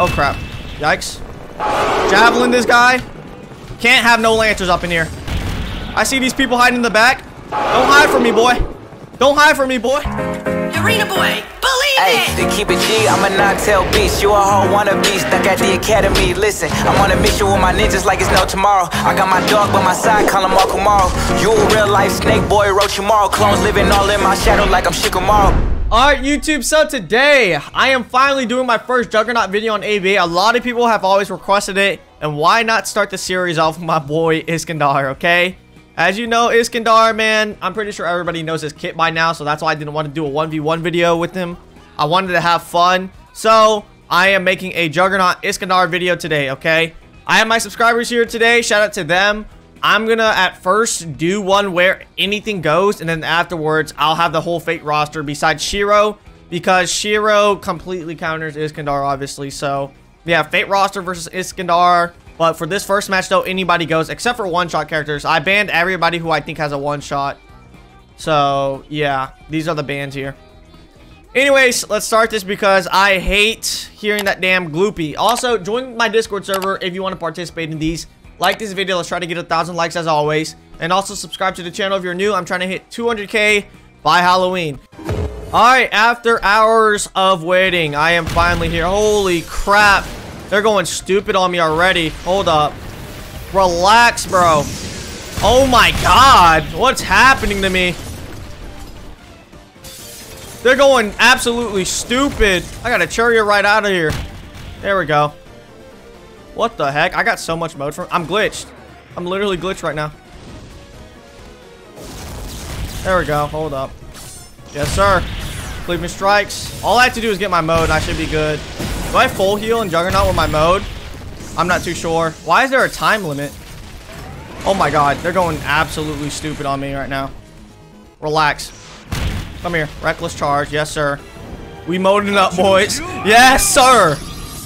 Oh, crap. Yikes. Javelin this guy. Can't have no lancers up in here. I see these people hiding in the back. Don't hide from me, boy. Don't hide from me, boy. Arena boy, believe Hey, it! to keep it G, I'm a noctail beast. You a whole wanna beast stuck at the academy. Listen, I'm on a mission with my ninjas like it's no tomorrow. I got my dog by my side, call him Marco Maro. You a real life snake boy, Orochimaru. Clones living all in my shadow like I'm Shikamaru. Alright, YouTube, so today, I am finally doing my first Juggernaut video on AB. A lot of people have always requested it, and why not start the series off with my boy Iskandar, okay? As you know, Iskandar, man, I'm pretty sure everybody knows his kit by now, so that's why I didn't want to do a 1v1 video with him. I wanted to have fun, so I am making a Juggernaut Iskandar video today, okay? I have my subscribers here today, shout out to them. I'm gonna at first do one where anything goes, and then afterwards I'll have the whole Fate roster besides Shiro, because Shiro completely counters Iskandar, obviously. So yeah, Fate roster versus Iskandar. But for this first match though, anybody goes except for one-shot characters. I banned everybody who I think has a one-shot. So yeah, these are the bans here. Anyways, let's start this because I hate hearing that damn gloopy. Also, join my Discord server if you want to participate in these. Like this video. Let's try to get a thousand likes as always. And also subscribe to the channel if you're new. I'm trying to hit 200k by Halloween. Alright, after hours of waiting, I am finally here. Holy crap. They're going stupid on me already. Hold up. Relax, bro. Oh my god. What's happening to me? They're going absolutely stupid. I got a chariot right out of here. There we go. What the heck? I got so much mode from... I'm glitched. I'm literally glitched right now. There we go. Hold up. Yes, sir. Cleaving strikes. All I have to do is get my mode I should be good. Do I full heal and Juggernaut with my mode? I'm not too sure. Why is there a time limit? Oh my god. They're going absolutely stupid on me right now. Relax. Come here. Reckless charge. Yes, sir. We moding up, boys. Yes, sir.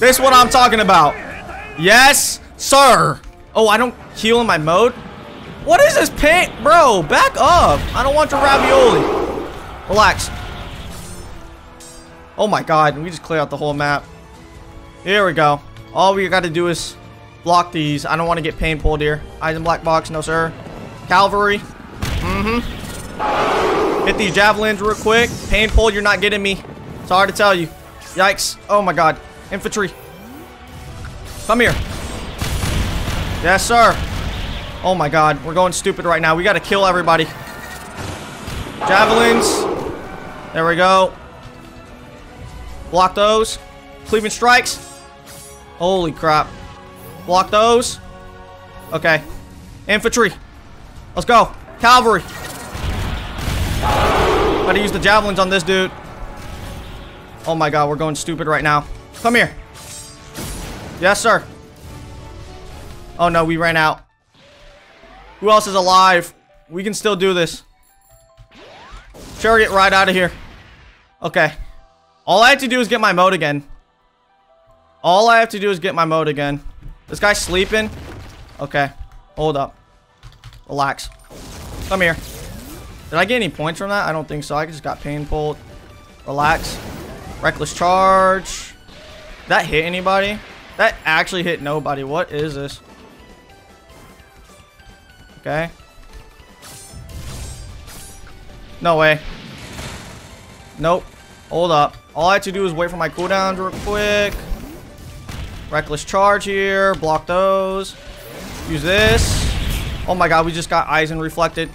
This is what I'm talking about. Yes, sir. Oh, I don't heal in my mode? What is this paint? Bro, back up. I don't want your ravioli. Relax. Oh my god, we just clear out the whole map. Here we go. All we got to do is block these. I don't want to get pain pulled here. Aizen black box, no sir. Cavalry. Mm-hmm. Hit these javelins real quick. Pain pull, you're not getting me. Hard to tell you. Yikes. Oh my god. Infantry. Come here. Yes, sir. Oh my god. We're going stupid right now. We got to kill everybody. Javelins. There we go. Block those. Cleaving strikes. Holy crap. Block those. Okay. Infantry. Let's go. Cavalry. Gotta use the javelins on this dude. Oh my god, we're going stupid right now. Come here. Yes, sir. Oh no, we ran out. Who else is alive? We can still do this. Chariot right out of here. Okay. All I have to do is get my mode again. All I have to do is get my mode again. This guy's sleeping. Okay. Hold up. Relax. Come here. Did I get any points from that? I don't think so. I just got pain pulled. Relax. Reckless charge. Did that hit anybody? That actually hit nobody. What is this? Okay. No way. Nope. Hold up. All I have to do is wait for my cooldowns real quick. Reckless charge here. Block those. Use this. Oh my god, we just got Aizen reflected.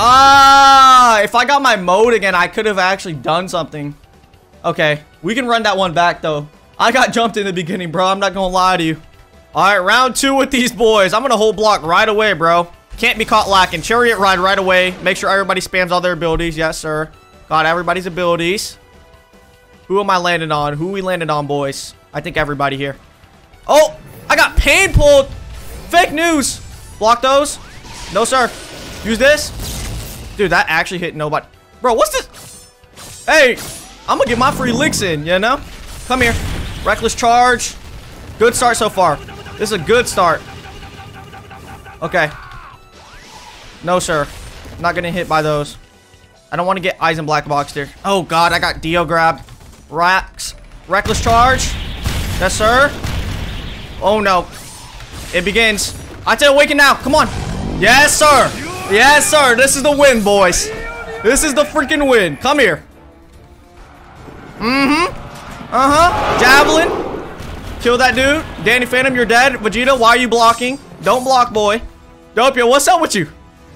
Ah, if I got my mode again, I could have actually done something. Okay, we can run that one back though. I got jumped in the beginning, bro. I'm not gonna lie to you. All right, round two with these boys. I'm gonna hold block right away, bro. Can't be caught lacking. Chariot ride right away. Make sure everybody spams all their abilities. Yes, sir. Got everybody's abilities. Who am I landing on? Who we landed on, boys? I think everybody here. Oh, I got pain pulled. Fake news. Block those. No, sir. Use this. Dude, that actually hit nobody. Bro, what's this? Hey, I'm gonna get my free licks in, you know? Come here. Reckless charge. Good start so far. This is a good start. Okay. No, sir. I'm not getting hit by those. I don't want to get Aizen black box there. Oh, God. I got Dio grabbed. Racks. Reckless charge. Yes, sir. Oh, no. It begins. I tell awaken now. Come on. Yes, sir. Yes, sir. This is the win, boys. This is the freaking win. Come here. Mm-hmm. Uh-huh. Javelin. Kill that dude. Danny Phantom, you're dead. Vegeta, why are you blocking? Don't block, boy. Doppio, what's up with you?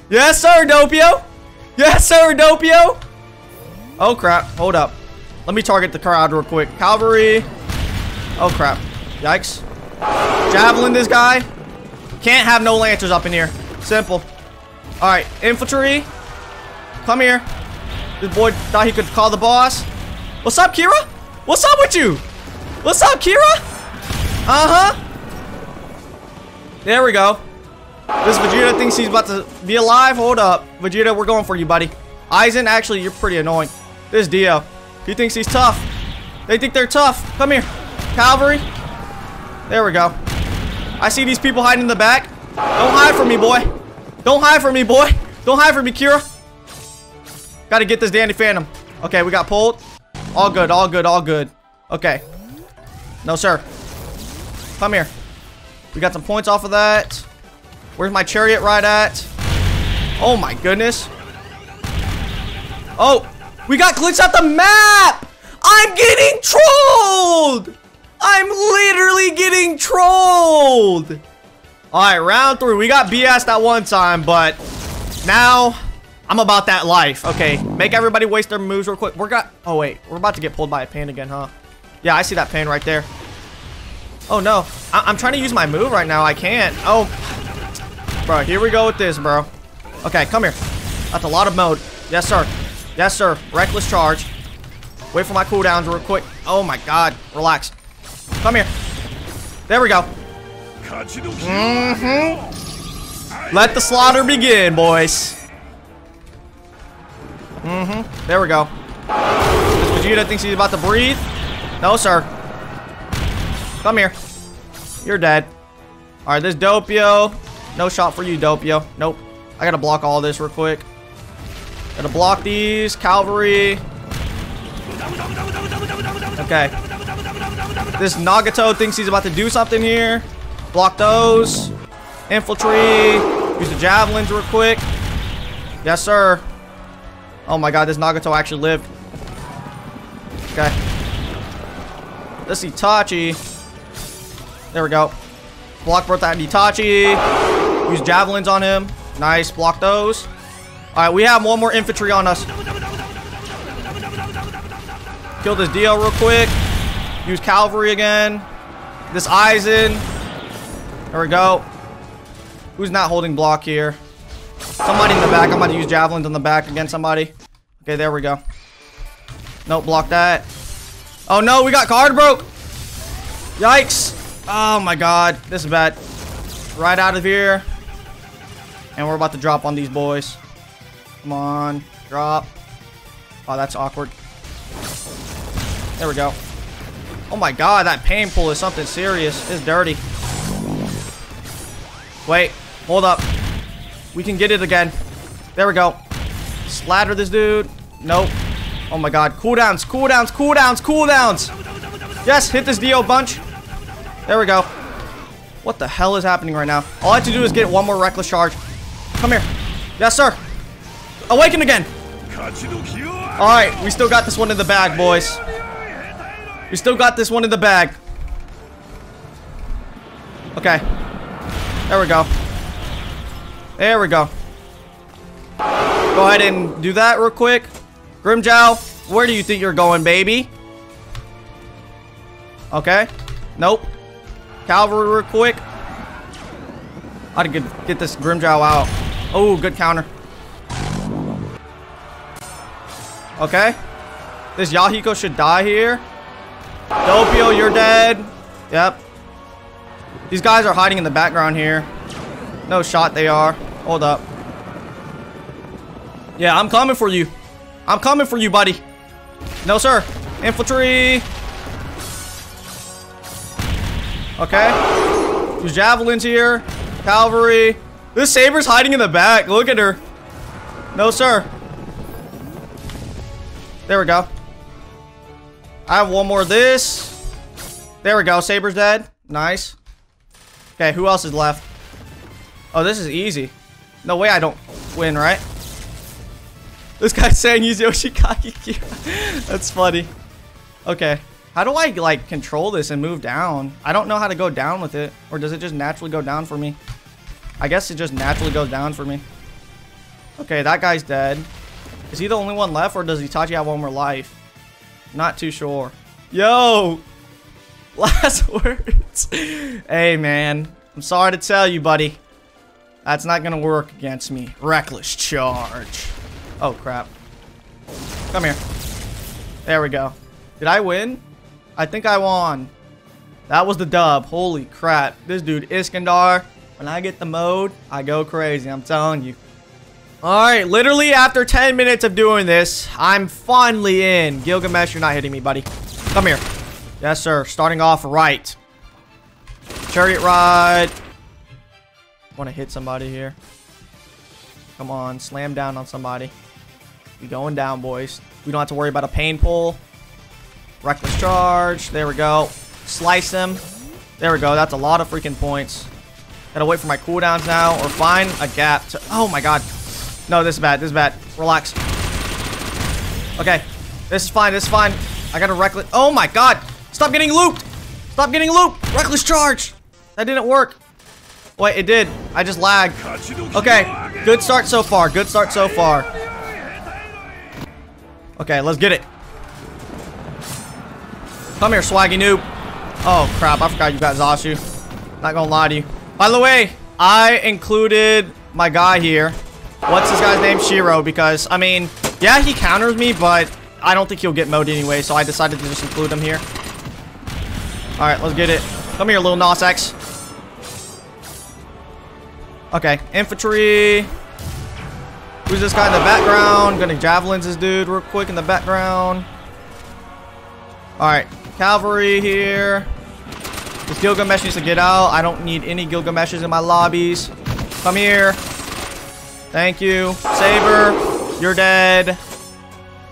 Yes, sir, Doppio. Yes, sir, Doppio. Oh, crap. Hold up. Let me target the crowd real quick. Cavalry. Oh, crap. Yikes. Javelin this guy. Can't have no lancers up in here. Simple. Alright, infantry. Come here. This boy thought he could call the boss. What's up, Kira? What's up with you? What's up, Kira? Uh-huh. There we go. This Vegeta thinks he's about to be alive. Hold up. Vegeta, we're going for you, buddy. Aizen, actually, you're pretty annoying. This Dio. He thinks he's tough. They think they're tough. Come here. Cavalry. There we go. I see these people hiding in the back. Don't hide from me, boy. Don't hide from me, boy. Don't hide from me, Kira. Gotta get this Danny Phantom. Okay, we got pulled. All good, all good, all good. Okay. No, sir. Come here. We got some points off of that. Where's my chariot ride at? Oh my goodness. Oh, we got glitched out the map! I'm getting trolled! I'm literally getting trolled! Alright, round three. We got BS that one time, but now I'm about that life. Okay, make everybody waste their moves real quick. We're got... Oh, wait. We're about to get pulled by a pain again, huh? Yeah, I see that pain right there. Oh, no. I I'm trying to use my move right now. I can't. Oh. Bro, here we go with this, bro. Okay, come here. That's a lot of mode. Yes, sir. Yes, sir. Reckless charge. Wait for my cooldowns real quick. Oh, my God. Relax. Come here. There we go. Mm-hmm. Let the slaughter begin, boys. Mm-hmm. There we go. This Vegeta thinks he's about to breathe. No, sir. Come here. You're dead. All right, this Doppio. No shot for you, Doppio. Nope. I gotta block all this real quick. Gotta block these. Cavalry. Okay. This Nagato thinks he's about to do something here. Block those. Infantry. Use the javelins real quick. Yes, sir. Oh my god, this Nagato actually lived. Okay. This Itachi. There we go. Block both that Itachi. Use javelins on him. Nice. Block those. Alright, we have one more infantry on us. Kill this Dio real quick. Use cavalry again. This Aizen. There we go. Who's not holding block here? Somebody in the back. I'm about to use javelins on the back against somebody. Okay, there we go. Nope, block that. Oh no, we got guard broke. Yikes. Oh my god. This is bad. Right out of here. And we're about to drop on these boys. Come on. Drop. Oh, that's awkward. There we go. Oh my god, that pain pull is something serious. It's dirty. Wait. Hold up. We can get it again. There we go. Slather this dude. Nope. Oh my god. Cooldowns, cooldowns, cooldowns, cooldowns. Yes, hit this Dio bunch. There we go. What the hell is happening right now? All I have to do is get one more reckless charge. Come here. Yes, sir. Awaken again. Alright, we still got this one in the bag, boys. We still got this one in the bag. Okay. There we go. There we go. Go ahead and do that real quick. Grimmjow, where do you think you're going, baby? Okay. Nope. Cavalry real quick. How to get, this Grimmjow out. Oh, good counter. Okay. This Yahiko should die here. Doppio, you're dead. Yep. These guys are hiding in the background here. No shot they are. Hold up. Yeah, I'm coming for you. I'm coming for you, buddy. No, sir. Infantry. Okay. Use javelins here. Cavalry. This Saber's hiding in the back. Look at her. No, sir. There we go. I have one more of this. There we go. Saber's dead. Nice. Okay, who else is left? Oh, this is easy. No way I don't win, right? This guy's saying use Yoshikage That's funny. Okay. How do I, like, control this and move down? I don't know how to go down with it. Or does it just naturally go down for me? I guess it just naturally goes down for me. Okay, that guy's dead. Is he the only one left, or does Itachi have one more life? Not too sure. Yo! Last words. hey, man. I'm sorry to tell you, buddy. That's not gonna work against me. Reckless charge. Oh, crap. Come here. There we go. Did I win? I think I won. That was the dub. Holy crap. This dude, Iskandar, when I get the mode, I go crazy. I'm telling you. Alright, literally after 10 minutes of doing this, I'm finally in. Gilgamesh, you're not hitting me, buddy. Come here. Yes, sir. Starting off right. Chariot ride. Want to hit somebody here. Come on, slam down on somebody. We going down, boys. We don't have to worry about a pain pull. Reckless charge. There we go. Slice him. There we go. That's a lot of freaking points. Gotta wait for my cooldowns now or find a gap to... Oh, my God. No, this is bad. This is bad. Relax. Okay. This is fine. This is fine. I got a reckless... Oh, my God. Stop getting looped. Stop getting looped. Reckless charge. That didn't work. Wait, it did. I just lagged. Okay. Good start so far. Good start so far. Okay, let's get it. Come here, swaggy noob. Oh, crap. I forgot you got Zashu. Not gonna lie to you. By the way, I included my guy here. What's this guy's name? Shiro, because, I mean, yeah, he counters me, but I don't think he'll get mode anyway, so I decided to just include him here. Alright, let's get it. Come here, little Nos X. Okay, infantry. Who's this guy in the background? Gonna javelins this dude real quick in the background. Alright, cavalry here. This Gilgamesh needs to get out. I don't need any Gilgameshes in my lobbies. Come here. Thank you. Saber, you're dead.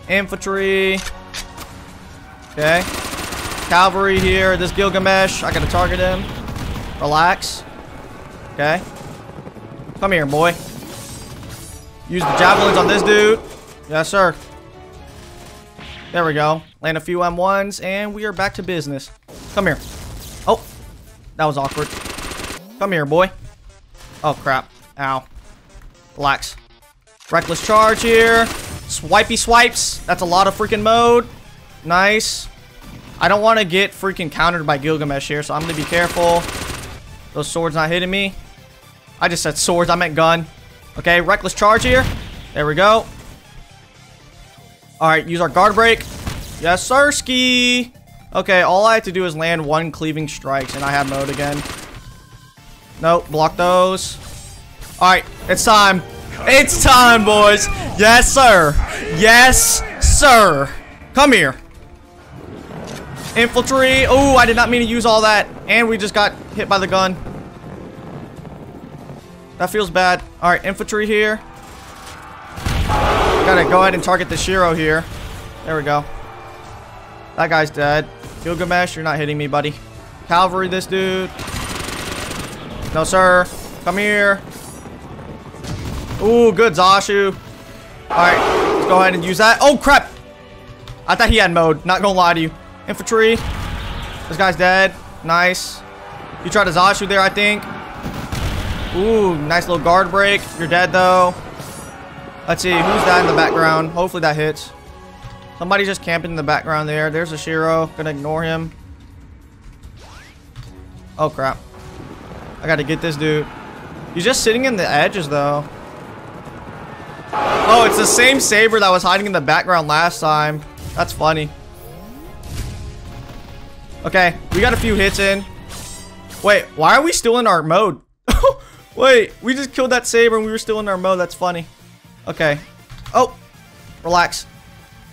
Infantry. Okay. Cavalry here. This Gilgamesh, I gotta target him. Relax. Okay. Come here, boy. Use the javelins on this dude. Yes, sir. There we go. Land a few M1s, and we are back to business. Come here. Oh, that was awkward. Come here, boy. Oh, crap. Ow. Relax. Reckless charge here. Swipey swipes. That's a lot of freaking mode. Nice. I don't want to get freaking countered by Gilgamesh here, so I'm going to be careful. Those swords not hitting me. I just said swords. I meant gun. Okay, reckless charge here. There we go. All right, use our guard break. Yes, sir, ski. Okay, all I have to do is land one cleaving strikes, and I have mode again. Nope, block those. All right, it's time. It's time, boys. Yes, sir. Yes, sir. Come here. Infantry. Oh, I did not mean to use all that. And we just got hit by the gun. That feels bad. All right, infantry here. Gotta go ahead and target the Shiro here. There we go. That guy's dead. Gilgamesh, you're not hitting me, buddy. Cavalry, this dude. No, sir. Come here. Ooh, good Zashu. Alright, let's go ahead and use that. Oh, crap. I thought he had mode. Not gonna lie to you. Infantry. This guy's dead. Nice. You tried a Zashu there, I think. Ooh, nice little guard break. You're dead, though. Let's see. Who's that in the background? Hopefully that hits. Somebody's just camping in the background there. There's a Shiro. Gonna ignore him. Oh, crap. I gotta get this dude. He's just sitting in the edges, though. Oh, it's the same Saber that was hiding in the background last time. That's funny. Okay, we got a few hits in. Wait, why are we still in our mode? Wait, we just killed that Saber and we were still in our mode. That's funny. Okay. Oh, relax.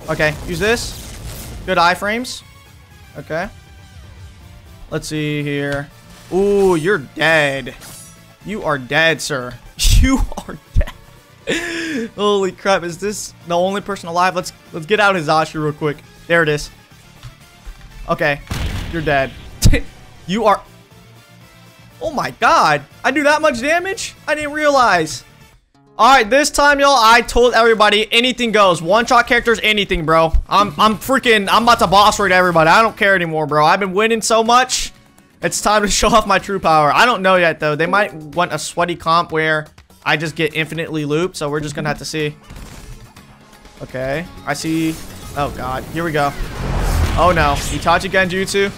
Okay, use this. Good iframes. Okay. Let's see here. Ooh, you're dead. You are dead, sir. You are dead. Holy crap, is this the only person alive? Let's let's get out his Ashu real quick. There it is. Okay, you're dead. you are... Oh my god. I do that much damage? I didn't realize. Alright, this time, y'all, I told everybody anything goes. One-shot characters, anything, bro. I'm, I'm freaking... I'm about to boss raid everybody. I don't care anymore, bro. I've been winning so much. It's time to show off my true power. I don't know yet, though. They might want a sweaty comp where I just get infinitely looped, so we're just gonna have to see. Okay, I see... Oh, God. Here we go. Oh, no. Itachi Genjutsu.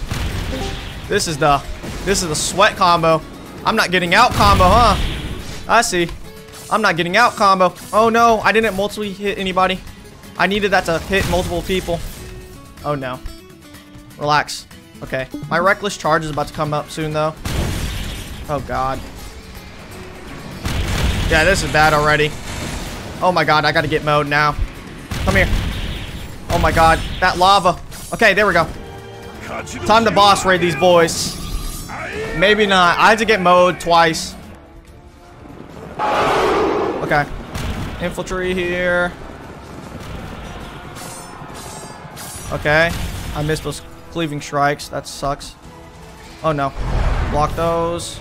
This is the... This is a sweat combo. I'm not getting out combo, huh? I see. I'm not getting out combo. Oh, no. I didn't multiple hit anybody. I needed that to hit multiple people. Oh, no. Relax. Okay. My reckless charge is about to come up soon, though. Oh, God. Yeah, this is bad already. Oh, my God. I got to get mode now. Come here. Oh, my God. That lava. Okay, there we go. Time to boss raid these boys. Maybe not. I had to get mowed twice. Okay. Infantry here. Okay. I missed those cleaving strikes. That sucks. Oh, no. Block those.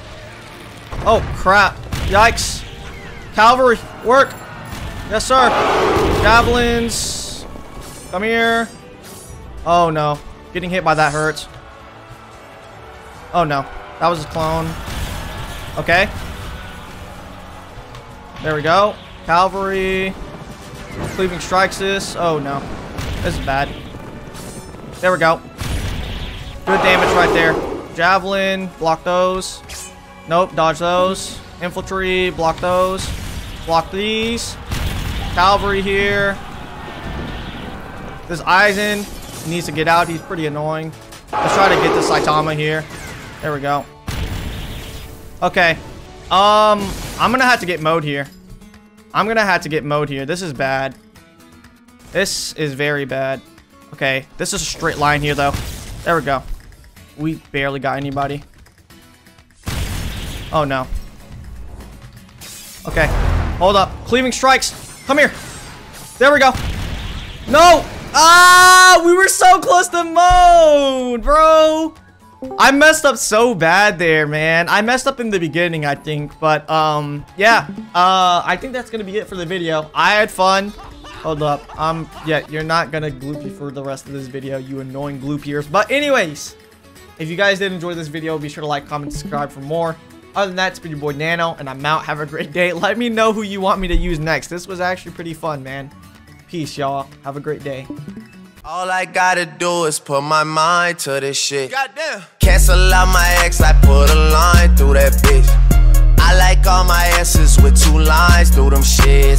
Oh, crap. Yikes. Cavalry, work. Yes, sir. Javelins. Come here. Oh, no. Getting hit by that hurts. Oh, no. That was a clone. Okay. There we go. Cavalry. Cleaving strikes this. Oh, no. This is bad. There we go. Good damage right there. Javelin. Block those. Nope. Dodge those. Infantry. Block those. Block these. Cavalry here. This Aizen needs to get out. He's pretty annoying. Let's try to get the Saitama here. There we go. Okay. Um, I'm gonna have to get mode here. I'm gonna have to get mode here. This is bad. This is very bad. Okay, this is a straight line here, though. There we go. We barely got anybody. Oh, no. Okay, hold up. Cleaving strikes. Come here. There we go. No! Ah! We were so close to mode, bro! I messed up so bad there, man. I messed up in the beginning, I think. But, um, yeah. Uh, I think that's to be it for the video. I had fun. Hold up. Um, yeah, you're not to gloopy for the rest of this video, you annoying gloopiers. But anyways, if you guys did enjoy this video, be sure to like, comment, subscribe for more. Other than that, it's been your boy Nano, and I'm out. Have a great day. Let me know who you want me to use next. This was actually pretty fun, man. Peace, y'all. Have a great day. All I gotta do is put my mind to this shit. Goddamn. Cancel out my ex, I put a line through that bitch. I like all my asses with two lines through them shits.